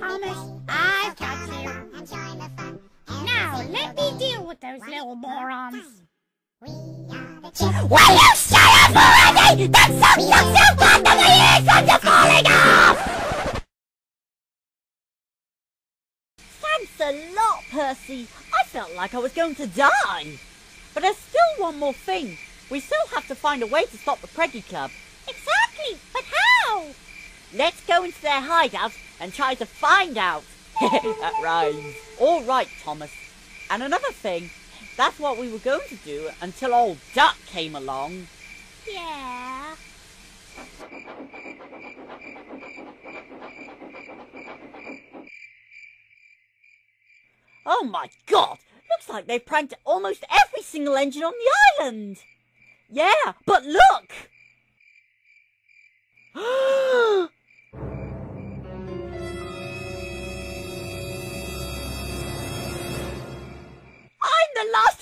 Thomas. I've got you. Now, let me deal with those little morons. Will you shut up already? Off! Thanks a lot, Percy. I felt like I was going to die. But there's still one more thing. We still have to find a way to stop the Preggy Club. Let's go into their hideout and try to find out. that rhymes. All right, Thomas. And another thing, that's what we were going to do until old Duck came along. Yeah. Oh my god! Looks like they've pranked almost every single engine on the island! Yeah, but look! the last